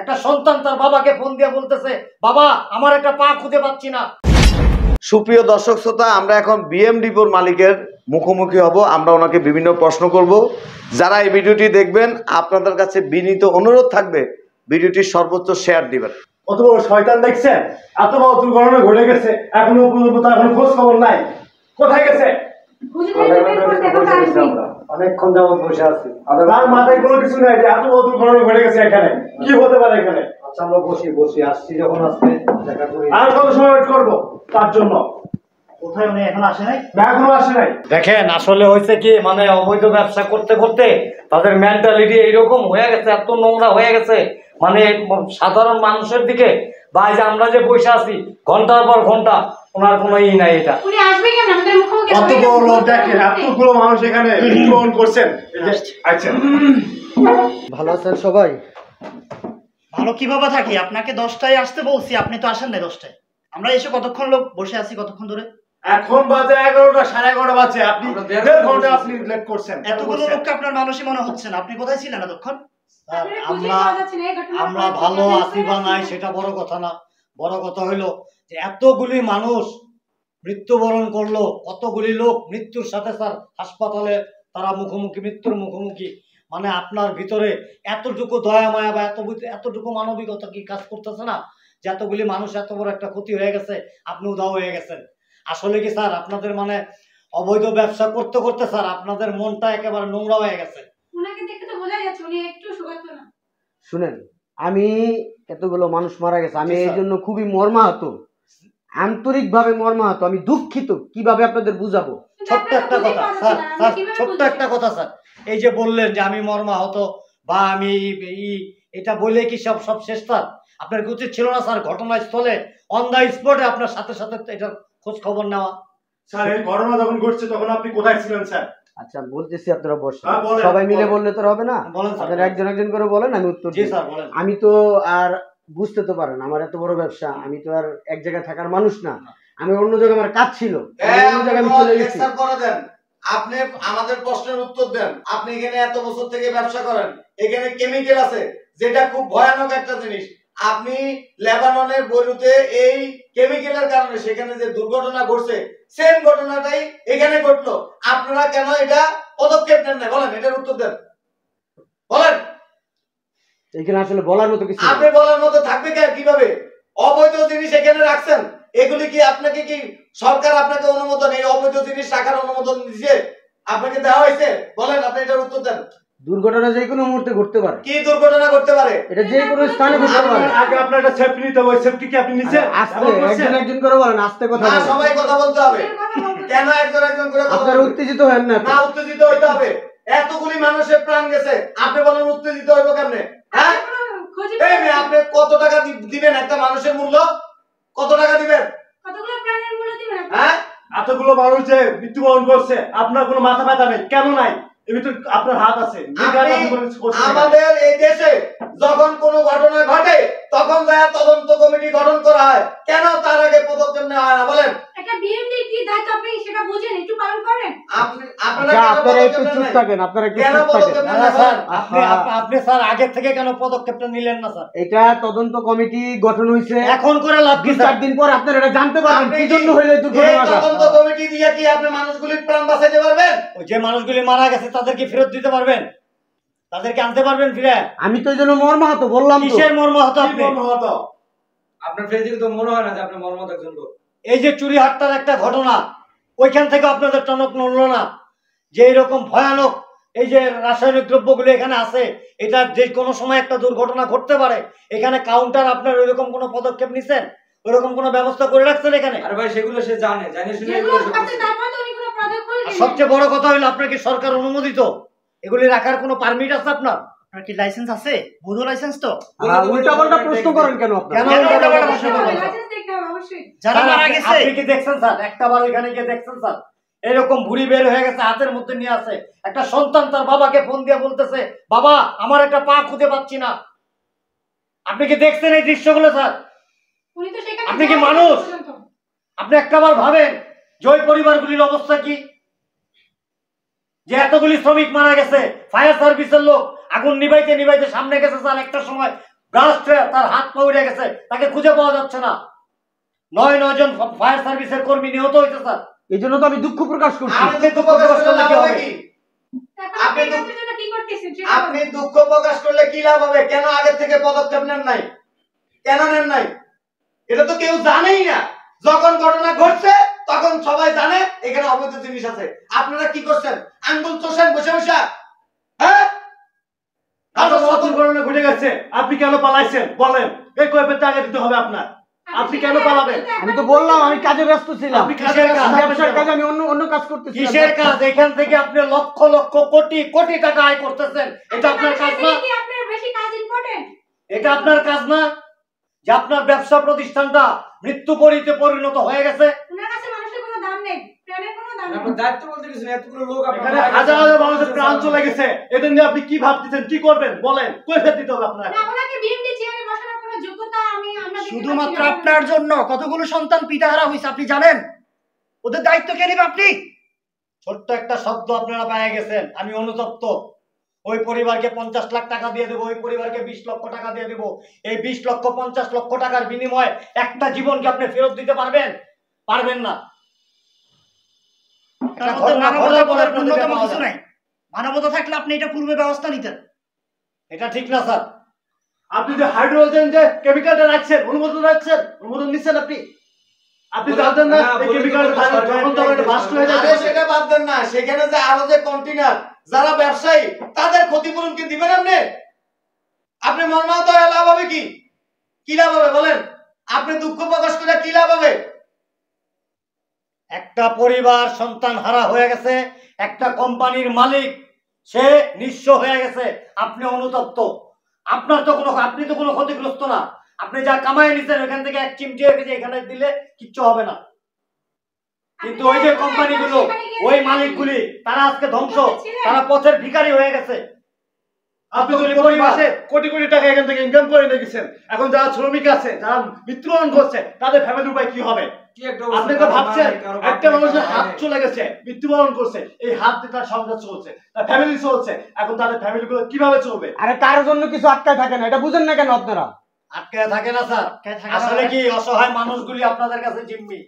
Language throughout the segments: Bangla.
একটা সন্তান তার বাবাকে ফোন দিয়ে বলতেছে বাবা আমার একটা পা খুঁজে পাচ্ছি না। সুপ্রিয় দর্শক শ্রোতা আমরা এখন বিএম ডিপোর মালিকের মুখোমুখি হব। আমরা ওনাকে বিভিন্ন প্রশ্ন করব। যারা এই ভিডিওটি দেখবেন আপনাদের কাছে বিনীত অনুরোধ থাকবে ভিডিওটি সর্বোচ্চ শেয়ার দিবেন। কত বড় শয়তান দেখছেন? এত বড় দুর্ঘটনা ঘটে গেছে এখনও পর্যন্ত তার কোনো খোঁজ খবর নাই। কোথায় গেছে? খুঁজে বের করতে আসবে অনেকক্ষণ যাবত বসে আছি। তার মাথায় কোনো কিছু নাই যে এত দুর্ঘটনা ঘটে গেছে এখানে। কি হতে পারে এখানে? আচ্ছা আমরা বসি বসি। আসছি যখন আসতে দেখা করি। আর কত সময় ওয়েট করব তার জন্য? কোথায় উনি এখন আসে নাই? না আসে নাই। দেখেন আসলে হয়েছে কি মানে অবৈধ ব্যবসা করতে করতে তাদের মেন্টালিটি এইরকম হয়ে গেছে এত নোংরা হয়ে গেছে। মানে সাধারণ মানুষের দিকে বা এই যে আমরা যে বসে আছি ঘণ্টার পর ঘণ্টা ওনার কোনো ই নাই এটা। আসবে কেন? আমাদের মুখোমুখি কত বড় লোক দেখেন এতগুলো মানুষ এখানে গ্রহণ করছেন। আচ্ছা। ভালো আছেন সবাই? ভালো কীভাবে থাকি? আপনাকে দশটায় আসতে বলছি আপনি তো আসেন না দশটায়। আমরা এসে কতক্ষণ লোক বসে আছি কতক্ষণ ধরে? এখন বাজে এগারোটা সাড়ে এগারোটা বাজে। আপনি দেড় ঘণ্টা আপনি লেট করছেন। এতগুলো লোককে আপনার মানুষই মনে হচ্ছে না। আপনি কোথায় ছিলেন এতক্ষণ? আমরা আমরা ভালো আছি বা নাই সেটা বড় কথা না। বড় কথা হইল যে এতগুলি মানুষ মৃত্যুবরণ করল। কতগুলি লোক মৃত্যুর সাথে স্যার হাসপাতালে তারা মুখোমুখি মৃত্যুর মুখোমুখি। মানে আপনার ভিতরে এতটুকু দয়া মায়া বা এত এতটুকু মানবিকতা কি কাজ করতেছে না? যে এতগুলি মানুষ এত বড় একটা ক্ষতি হয়ে গেছে আপনি উদাও হয়ে গেছেন। আসলে কি স্যার আপনাদের মানে অবৈধ ব্যবসা করতে করতে স্যার আপনাদের মনটা একেবারে নোংরা হয়ে গেছে। শুনেন আমি এতগুলো মানুষ মারা গেছে আমি এই জন্য খুবই মর্মাহত। আন্তরিক ভাবে মর্মাহত আমি দুঃখিত। কীভাবে আপনাদের বুঝাবো? ছোট্ট একটা কথা স্যার ছোট্ট একটা কথা স্যার। এই যে বললেন যে আমি মর্মাহত বা আমি এটা বলে কি সব সব শেষ স্যার? আপনার কি উচিত ছিল না স্যার ঘটনাস্থলে অন দ্য স্পটে আপনার সাথে সাথে এটা খোঁজ খবর নেওয়া? স্যার এই ঘটনা যখন ঘটছে তখন আপনি কোথায় ছিলেন স্যার? আচ্ছা বলতেছি আপনারা বসে হ্যাঁ, সবাই মিলে বললে তো হবে না? বলেন স্যার আপনারা একজন একজন করে বলেন আমি উত্তর জি স্যার বলেন। আমি তো আর বুঝতে তো পারেন আমার এত বড় ব্যবসা আমি তো আর এক জায়গায় থাকার মানুষ না। আমি অন্য জায়গায় আমার কাজ ছিল অন্য জায়গায় আমি চলে গেছি। আপনি আমাদের প্রশ্নের উত্তর দেন। আপনি এখানে এত বছর থেকে ব্যবসা করেন এখানে কেমিক্যাল আছে যেটা খুব ভয়ানক একটা জিনিস। আপনি লেবাননের বৈরুতে এই কেমিক্যালের কারণে সেখানে যে দুর্ঘটনা ঘটছে সেম ঘটনাটাই এখানে ঘটলো। আপনারা কেন এটা পদক্ষেপ নেন না বলেন এটার উত্তর দেন। বলেন। এখানে আসলে বলার মতো কিছু আপনি বলার মতো থাকবে কেন? কীভাবে? অবৈধ জিনিস এখানে রাখছেন? এগুলি কি আপনাকে কি সরকার আপনাকে অনুমোদন এই অবৈধ জিনিস রাখার অনুমোদন দিয়েছে আপনাকে দেওয়া হয়েছে? বলেন আপনি এটার উত্তর দেন। দুর্ঘটনা যে কোনো মুহূর্তে ঘটতে পারে। কি দুর্ঘটনা ঘটতে পারে? এটা যে কোনো স্থানে ঘটতে পারে। আগে আপনার একটা সেফটি নিতে হবে। সেফটি কি আপনি নিচ্ছেন আস্তে একজন একজন করে বলেন আস্তে কথা না সবাই কথা বলতে হবে। কেন একজন একজন করে আপনারা উত্তেজিত হেন না না উত্তেজিত হইতে হবে। এতগুলি মানুষের প্রাণ গেছে। আপনি বলেন উত্তেজিত হইব কেমনে? হ্যাঁ? আপনি কত টাকা দিবেন একটা মানুষের মূল্য? কত টাকা দিবেন? কতগুলো প্রাণের মূল্য দিবেন হ্যাঁ? এতগুলো মানুষ যে মৃত্যুবরণ করছে আপনার কোনো মাথা ব্যথা নেই কেন নাই? আপনার হাত আছে। আমাদের এই দেশে যখন কোনো ঘটনা ঘটে তখন যায় তদন্ত কমিটি গঠন করা হয়। কেন তার আগে পদক্ষেপ নেওয়া হয় না? বলেন। আচ্ছা, স্যার এটা তদন্ত কমিটি গঠন হয়েছে এখন করে লাভ কি চার দিন পর আপনারা এটা জানতে পারবেন কি জন্য হইল তদন্ত কমিটি দিয়ে কি আপনি মানুষগুলির প্রাণ বাঁচাইতে পারবেন? যে মানুষগুলি মারা গেছে তাদেরকে ফেরত দিতে পারবেন? তাদেরকে আনতে পারবেন ফিরে? আমি তো জন্য মর্মাহত বললাম কিসের মর্ম হতো আপনি? বলব হতো? আপনার ফেস তো মনে হয় না যে আপনি মর্মত একজন লোক। এই যে চুরি হাট্টার একটা ঘটনা ওইখান থেকে আপনাদের টনক নড়লো না। যে এরকম ভয়ানক এই যে রাসায়নিক দ্রব্যগুলো এখানে আছে এটা যে কোনো সময় একটা দুর্ঘটনা ঘটতে পারে এখানে কাউন্টার আপনার ওইরকম কোনো পদক্ষেপ নিছেন? ওইরকম কোনো ব্যবস্থা করে রাখছেন এখানে? আরে ভাই সেগুলো সে জানে জানে শুনে সবচেয়ে বড় কথা হলো আপনার কি সরকার অনুমোদিত? এগুলি রাখার কোনো পারমিট আছে আপনার? আপনার কি লাইসেন্স আছে? বৈধ লাইসেন্স তো। আর উল্টাপাল্টা প্রশ্ন করেন কেন কেন কেন উল্টাপাল্টা উল্টাপাল্টা প্রশ্ন প্রশ্ন করেন? করেন? লাইসেন্স দেখতে হবে অবশ্যই যারা মারা আপনি- গেছে। আপনি কি দেখছেন স্যার? একটা বার ওইখানে গিয়ে দেখছেন স্যার? এরকম ভুড়ি বের হয়ে গেছে হাতের মধ্যে নিয়ে আছে একটা সন্তান তার বাবাকে ফোন দিয়ে বলতেছে বাবা আমার একটা পা খুঁজে পাচ্ছি না। আপনি কি দেখছেন এই দৃশ্যগুলো স্যার? উনি তো সেখানে আপনি কি মানুষ? আপনি একটাবার ভাবেন যে ওই পরিবারগুলির অবস্থা কি? যে এতগুলি শ্রমিক মারা গেছে ফায়ার সার্ভিসের লোক আগুন নিভাইতে নিভাইতে সামনে গেছে স্যার একটা সময় ব্রাস্ট তার হাত পা উড়ে গেছে তাকে খুঁজে পাওয়া যাচ্ছে না। নয় নয় জন ফায়ার সার্ভিসের কর্মী নিহত হয়েছে স্যার। এই জন্য তো আমি দুঃখ প্রকাশ করছি। আপনি দুঃখ প্রকাশ করলে হবে? কি সেটা আপনি দুঃখ প্রকাশ করলে কি লাভ হবে? কেন আগে থেকে পদক্ষেপ নেন নাই? কেন নেন নাই? এটা তো কেউ জানেই না। যখন ঘটনা ঘটছে তখন সবাই জানে এখানে অবৈধ জিনিস আছে। আপনারা কি করছেন? আঙ্গুল চোষেন বসে বসে। হ্যাঁ? দুর্ঘটনা ঘটে গেছে। আপনি কেন পালাইছেন? বলেন। এই কৈফের টাকা দিতে হবে আপনার। আপনি কেন পালাবেন? আমি তো বললাম আমি কাজে ব্যস্ত ছিলাম। আপনি কাজের কাজ? ব্যবসার কাজে আমি অন্য অন্য কাজ করতেছি কিসের কাজ? এখান থেকে আপনি লক্ষ লক্ষ কোটি কোটি টাকা আয় করতেছেন। এটা আপনার কাজ না। আপনার বেশি কাজ ইম্পর্টেন্ট এটা আপনার কাজ না। যে আপনার ব্যবসা প্রতিষ্ঠানটা মৃত্যু পরিতে পরিণত হয়ে গেছে। ওনার কাছে দাম নেই প্রাণের কোনো দাম নেই। দায়িত্ব বলতে কিছু নেই এতগুলো লোক এখানে হাজার হাজার মানুষের প্রাণ চলে গেছে। এদের নিয়ে আপনি কি ভাবতেছেন? কি করবেন? বলেন। কৈফের দিতে হবে আপনার না বিএমডি চেয়ারে বসানোর কোনো যোগ্যতা আমি আমরা শুধুমাত্র আপনার জন্য কতগুলো সন্তান পিতাহারা হয়েছে আপনি জানেন? ওদের দায়িত্ব কে নেবে আপনি? ছোট্ট একটা শব্দ আপনারা পেয়ে গেছেন। আমি অনুতপ্ত। ওই পরিবারকে পঞ্চাশ লাখ টাকা দিয়ে দেবো ওই পরিবারকে বিশ লক্ষ টাকা দিয়ে দেবো। এই বিশ লক্ষ পঞ্চাশ লক্ষ টাকার বিনিময়ে একটা জীবনকে আপনি ফেরত দিতে পারবেন? পারবেন না। ন্যূনতম কিছু নাই। মানবতা থাকলে আপনি এটা পূর্বে ব্যবস্থা নিতেন। এটা ঠিক না স্যার। আপনি যে হাইড্রোজেন যে কেমিক্যালটা রাখছেন অনুমোদন রাখছেন অনুমোদন নিচ্ছেন আপনি। আপনি জানতেন না না, এই বলে কেমিক্যাল দিতে পারবেন, যখন তখন এটা বাস্ট হয়ে যাবে সেটা বাদ দেন না। সেখানে যে আরও যে কন্টেনার যারা ব্যবসায়ী তাদের ক্ষতিপূরণ কি দিবেন আপনি? আপনি মর্মাহত লাভ হবে কি? কি লাভ হবে বলেন? আপনি দুঃখ প্রকাশ করে কি লাভ হবে? একটা পরিবার সন্তান হারা হয়ে গেছে একটা কোম্পানির মালিক সে নিঃস্ব হয়ে গেছে আপনি অনুতপ্ত। আপনার তো কোনো আপনি তো কোনো ক্ষতিগ্রস্ত না। আপনি যা কামাই নিছেন ওখান থেকে এক চিমটি রেখেছে এখানে দিলে কিচ্ছু হবে না। কিন্তু ওই যে কোম্পানিগুলো ওই মালিকগুলি তারা আজকে ধ্বংস। তারা পথের ভিখারি হয়ে গেছে। আপনি মাসে কোটি কোটি টাকা এখান থেকে ইনকাম করে রেখেছেন। এখন যারা শ্রমিক আছে যারা মৃত্যুবরণ করছে তাদের ফ্যামিলির উপায় কি হবে? আপনি তো ভাবছেন একটা মানুষের হাত চলে গেছে মৃত্যুবরণ করছে এই হাত দিয়ে তার সংসার চলছে তার ফ্যামিলি চলছে এখন তাদের ফ্যামিলি গুলো কীভাবে চলবে? আরে কারোর জন্য কিছু আটকায় থাকে না এটা বুঝেন না কেন আপনারা? আটকে থাকে না স্যার। আটকায় থাকে না আসলে মানে? কি অসহায় মানুষগুলি আপনাদের কাছে জিম্মি?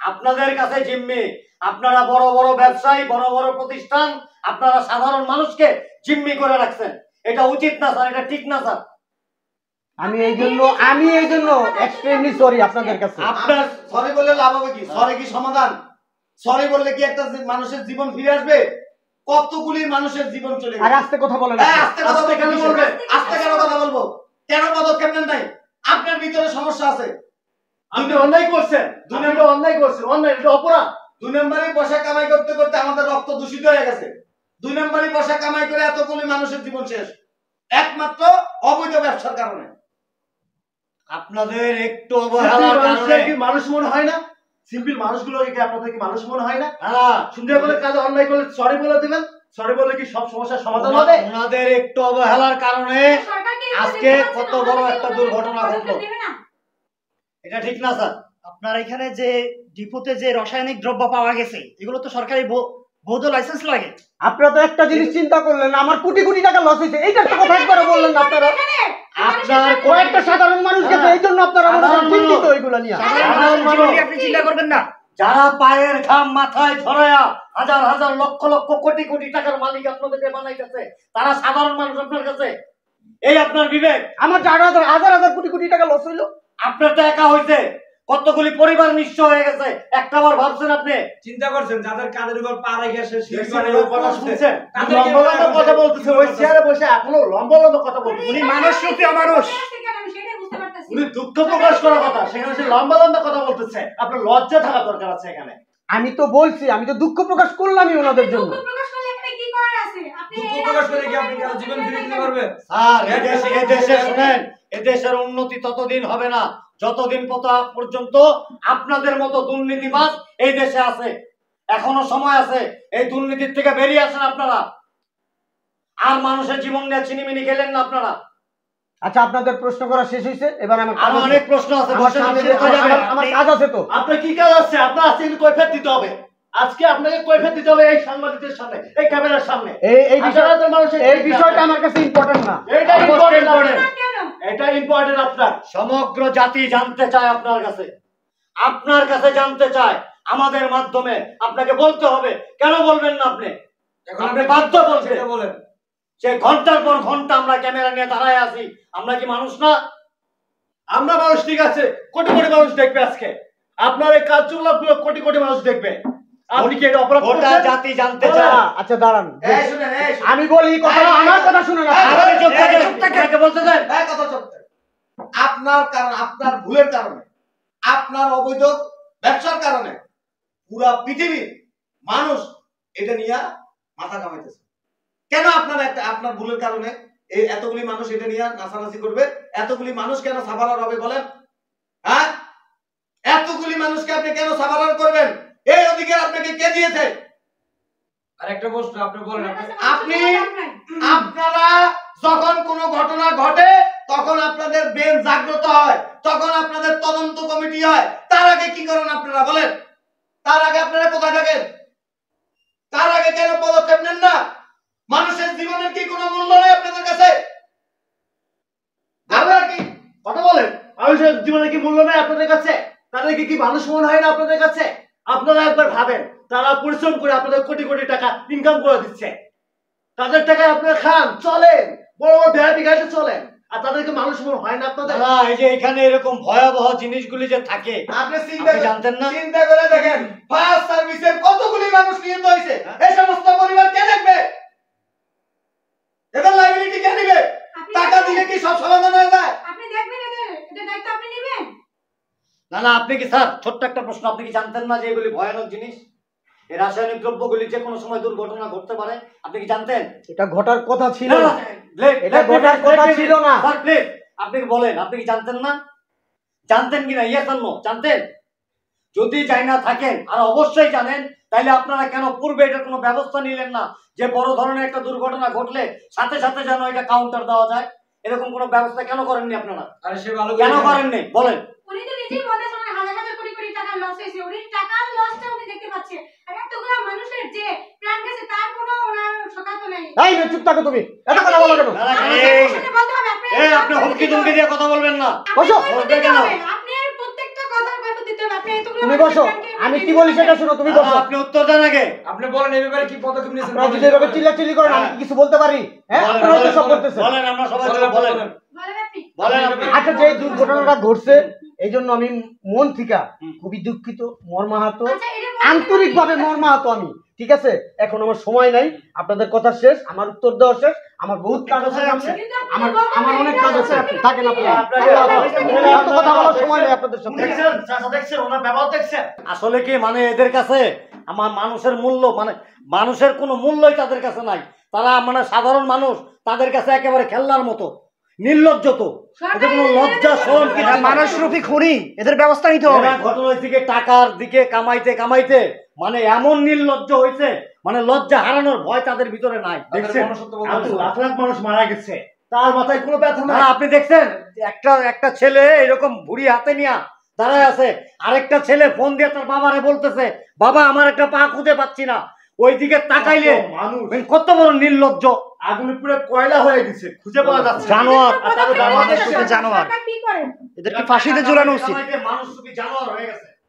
আপনাদের কাছে জিম্মি? আপনারা বড় বড় ব্যবসায়ী বড় বড় প্রতিষ্ঠান আপনারা সাধারণ মানুষকে জিম্মি করে রাখছেন। এটা উচিত না স্যার এটা ঠিক না স্যার। আমি এই জন্য আমি এই জন্য এক্সট্রিমলি সরি আপনাদের কাছে। আপনার সরি বললে লাভ হবে কি? সরি কি সমাধান? সরি বললে কি একটা মানুষের জীবন ফিরে আসবে? কতগুলি মানুষের জীবন চলে আর আস্তে কথা বলেন হ্যাঁ, আস্তে কথা কেন বলবে? আস্তে কেন কথা বলব? কেন পদক্ষেপ নেন নাই? আপনার ভিতরে সমস্যা আছে। আপনি অন্যায় করছেন। দুই নম্বরে অন্যায় করছেন। অন্যায় এটা অপরাধ। দুই নম্বরে পয়সা কামাই করতে করতে আমাদের রক্ত দূষিত হয়ে গেছে। দুই নম্বরে পয়সা কামাই করে এতগুলি মানুষের জীবন শেষ। একমাত্র অবৈধ ব্যবসার কারণে। আপনাদের একটু অবহেলার কারণে কি মানুষ মনে হয় না? সিম্পল মানুষগুলোকে কি আপনাদের কি মানুষ মনে হয় না? হ্যাঁ, সুন্দর করে কাজে অন্যায় করলে সরি বলে দিবেন। সরি বলে কি সব সমস্যার সমাধান হবে? ওনা- ওনাদের একটু অবহেলার কারণে আজকে কত বড় একটা দুর্ঘটনা ঘটলো। এটা ঠিক না স্যার। আপনার এখানে যে ডিপোতে যে রাসায়নিক দ্রব্য পাওয়া গেছে এগুলো তো সরকারি বৌ- বৈধ লাইসেন্স লাগে। আপনারা তো একটা জিনিস চিন্তা করলেন আমার কোটি কোটি টাকা লস হয়েছে। এইটা একটা কথা একবার বললেন আপনারা। আপনার কয়েকটা সাধারণ মানুষ গেছে এই জন্য আপনারা সাধারণ চিন্তিত। ওইগুলা নিয়ে। সাধারণ মানুষ। আপনি চিন্তা করবেন না। যারা পায়ের ঘাম মাথায় ঝরায়া হাজার হাজার লক্ষ লক্ষ কোটি কোটি টাকার মালিক আপনাদেরকে বানাইতেছে তারা সাধারণ মানুষ আপনার কাছে। এই আপনার বিবেক। আমার চার হাজার হাজার হাজার কোটি কোটি টাকা লস হইল। আপনার তো একা হয়েছে কতগুলি পরিবার নিঃস্ব হয়ে গেছে? একটা বার ভাবছেন আপনি? চিন্তা করছেন যাদের কাদের উপর পা রেখে সে সিঁড়ি দেখছেন করে এবার কথা শুনছেন? তাদেরকে লম্বা লম্বা কথা বলতেছে ওই চেয়ারে বসে এখনও লম্বা লম্বা কথা বলতেছে। উনি মানুষ সুপ্রিয় মানুষ। উনি দুঃখ প্রকাশ করার কথা সেখানে সে লম্বা লম্বা কথা বলতেছে। আপনার লজ্জা থাকা দরকার আছে এখানে। আমি তো বলছি আমি তো দুঃখ প্রকাশ করলামই ওনাদের জন্য। দুঃখ প্রকাশ করলে এখানে কি করার আছে? আপনি দুঃখ এরা প্রকাশ করে কি দুঃখ আপনি কারও জীবন ফিরে দিতে পারবেন? স্যার এদেশে এদেশে শুনেন এদেশের উন্নতি ততদিন হবে না। যতদিন পর্যন্ত আপনাদের মতো দুর্নীতিবাজ এই দেশে আছে এখনও সময় আছে এই দুর্নীতির থেকে বেরিয়ে আসেন আপনারা। আর মানুষের জীবন নিয়ে চিনিমিনি খেলেন না আপনারা। আচ্ছা আপনাদের প্রশ্ন করা শেষ হয়েছে? এবার আমার আরও অনেক প্রশ্ন আছে আমার আপনি কাজ আছে তো। আপনার কি কাজ আছে? আপনার আজকে কৈফিয়ত দিতে হবে। আজকে আপনাকে কৈফিয়ত দিতে হবে এই সাংবাদিকদের সামনে এই ক্যামেরার সামনে। এই এই হাজার মানুষের এই বিষয়টা আমার কাছে ইম্পর্টেন্ট না। ইম্পর্টেন্ট? এটা ইম্পর্টেন্ট আপনার সমগ্র জাতি জানতে চায় আপনার কাছে আপনার কাছে জানতে চায় আমাদের মাধ্যমে আপনাকে বলতে হবে কেন বলবেন না আপনি আপনি আপনি বাধ্য। সেটা বলেন সে ঘণ্টার পর ঘণ্টা আমরা ক্যামেরা নিয়ে দাঁড়ায় আছি আমরা কি মানুষ না আমরা মানুষ ঠিক আছে কোটি কোটি মানুষ দেখবে আজকে আপনার এই কার্যকলাপগুলো কোটি কোটি মানুষ দেখবে আপনি কি এটা অপরাধ গোটা জাতি জানতে আচ্ছা, চায় আচ্ছা দাঁড়ান এই শুনেন এই শুনেন। আমি বলি কথা আমার কথা শুনে না আপনি চুপ থাকেন, আপনাকে বলতে দেন কথা চুপ থাক। আপনার কারণ আপনার ভুলের কারণে আপনার অবৈধ ব্যবসার কারণে পুরা পৃথিবীর মানুষ এটা নিয়ে মাথা কামাইতেছে কেন আপনার একটা আপনার ভুলের কারণে এই এতগুলি মানুষ এটা নিয়ে নাচানাচি করবে? এতগুলি মানুষ কেন সাফারার হবে বলেন? হ্যাঁ? এতগুলি মানুষকে আপনি কেন সাফারার করবেন? এই অধিকার আপনাকে কে দিয়েছে? আর একটা প্রশ্ন আপনি বলেন আপনি আপনি- আপনারা যখন কোনো ঘটনা ঘটে তখন আপনাদের ব্রেন জাগ্রত হয়, তখন আপনাদের তদন্ত কমিটি হয়। তার আগে কি করেন আপনারা বলেন? তার আগে আপনারা কোথায় থাকেন? তার আগে কেন পদক্ষেপ নেন না? মানুষের জীবনের কি কোনো মূল্য নেই আপনাদের কাছে? আপনারা কথা বলেন। মানুষের জীবনে কি মূল্য নেই আপনাদের কাছে? কি মানুষ মনে হয় না আপনাদের কাছে? আপনারা একবার ভাবেন, তারা পরিশ্রম করে আপনাদের কোটি কোটি টাকা ইনকাম করে দিচ্ছে। তাদের খান, চলেন। বড় বড় গাড়িতে চলেন। আর তাদেরকে মানুষ মনে হয় না আপনাদের? না এই যে এখানে এরকম ভয়াবহ জিনিসগুলি যে থাকে আপনি চিন্তা জানতেন না? চিন্তা করে দেখেন ফায়ার সার্ভিসের কতগুলি মানুষ নিহত হয়েছে? এই সমস্ত পরিবার কে দেখবে? এদের লাইবিলিটি কে নিবে টাকা দিলে কি সব সমাধান হয়ে যায়? আপনি দেখবেন এদের এদের দায়িত্ব আপনি নেবেন। না না আপনি কি স্যার ছোট্ট একটা প্রশ্ন আপনি কি জানতেন না যে এগুলি ভয়ানক জিনিস? এই রাসায়নিক দ্রব্যগুলি যে কোনো সময় দুর্ঘটনা ঘটতে পারে আপনি কি জানতেন? এটা ঘটার কথা ছিল। না, এটা ঘটার কথা ছিল না। স্যার প্লিজ আপনি বলেন আপনি কি জানতেন না? জানতেন কিনা নো? জানতেন? যদি যাই না থাকেন আর অবশ্যই জানেন তাহলে আপনারা কেন পূর্বে এটার কোনো ব্যবস্থা নিলেন না? যে বড় ধরনের একটা দুর্ঘটনা ঘটলে সাথে সাথে যেন এটা কাউন্টার দেওয়া যায়? এরকম কোনো ব্যবস্থা কেন করেননি আপনারা? কেন করেননি? বলেন। উনি তো নিজেই বলেছেন হাজার হাজার কোটি কোটি টাকার লস হয়েছে। উনি লসটা উনি দেখতে পাচ্ছেন। আর এতগুলো মানুষের যে প্রাণ গেছে তার কোনো ওনার সকাত নেই। এই না চুপ থাকো তুমি। এত কথা বলো কেন? না, না, আপনি এই- সাথে বলতে হবে আপনি হুমকি তুমকি দিয়ে কথা বলবেন না। বসো। বলবে কেন? আপনি প্রত্যেকটা কথার কথা দিতে হবে আপনি এতগুলো তুমি বসো। আমি কি বলি সেটা শোনো তুমি বসো। আপনি উত্তর দেন আগে। আপনি বলেন এই ব্যাপারে কি পদক্ষেপ নিয়েছেন? আপনারা যদি এভাবে চিল্লাচিল্লি করেন আমি কিছু বলতে পারি? হ্যাঁ? আপনারা হয়তো সব করতেছেন। বলেন আমরা সবাই বলেন, বলেন। বলেন। বলেন আপনি। বলেন আপনি। আচ্ছা যে দুর্ঘটনাটা ঘটছে এই জন্য আমি মন থিকা খুবই দুঃখিত মর্মাহত আচ্ছা এটা আন্তরিক ভাবে মর্মাহত আমি ঠিক আছে? এখন আমার সময় নাই আপনাদের কথা শেষ আমার উত্তর দেওয়া শেষ আমার বহুত কাজ আছে সামনে আমার আমার অনেক কাজ আছে থাকেন আপনারা আপনাকে- আল্লাহ হাফেজ। এত সময় নেই আপনাদের সাথে। দেখছেন চাচা দেখছেন ওনার ব্যবহার দেখছেন। আসলে কি মানে এদের কাছে আমার মানুষের মূল্য মানে মানুষের কোনো মূল্যই তাদের কাছে নাই। তারা মানে সাধারণ মানুষ তাদের কাছে একেবারে খেলনার মতো। নির্লজ্জ তো। কোনো লজ্জা শরম কিছু মানুষ রূপী খুনি এদের ব্যবস্থা নিতে হবে। ঘটনার দিকে টাকার দিকে কামাইতে কামাইতে মানে এমন নির্লজ্জ হয়েছে মানে লজ্জা হারানোর ভয় তাদের ভিতরে নাই। দেখছেন? মনুষ্যত্ব এত বলতেছে। লাখ লাখ মানুষ মারা গেছে। তার মাথায় কোনো ব্যথা না আপনি দেখছেন একটা একটা ছেলে এরকম ভুড়ি হাতে নিয়া দাঁড়ায় আছে। আরেকটা ছেলে ফোন দিয়ে তার বাবারে বলতেছে বাবা আমার একটা পা খুঁজে পাচ্ছি না। ওইদিকে তাকাইলে মানুষ। কত বড় নির্লজ্জ। আগুনে পুরো কয়লা হয়ে গেছে খুঁজে পাওয়া যাচ্ছে জানোয়ার আর তারও পদক্ষেপ জানোয়ার। এদেরকে ফাঁসিতে ঝুলানো উচিত? মানুষ জানোয়ার হয়ে গেছে।